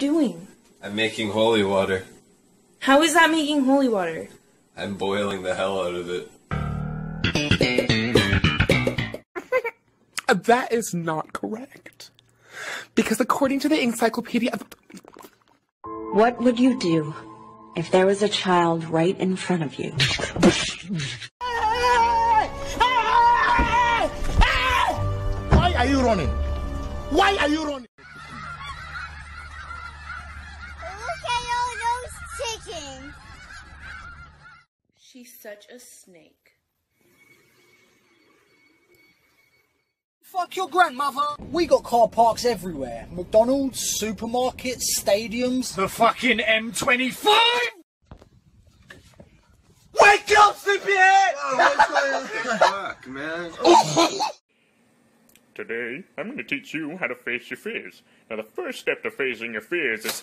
doing? I'm making holy water. How is that making holy water? I'm boiling the hell out of it. That is not correct. Because according to the Encyclopedia of What would you do if there was a child right in front of you? Why are you running? Why are you running? Look at all those chickens. She's such a snake. Fuck your grandmother. We got car parks everywhere. McDonald's, supermarkets, stadiums. The fucking M25! Wake up, sleepyhead! Fuck, man. Today, I'm going to teach you how to face your fears. Now, the first step to facing your fears is.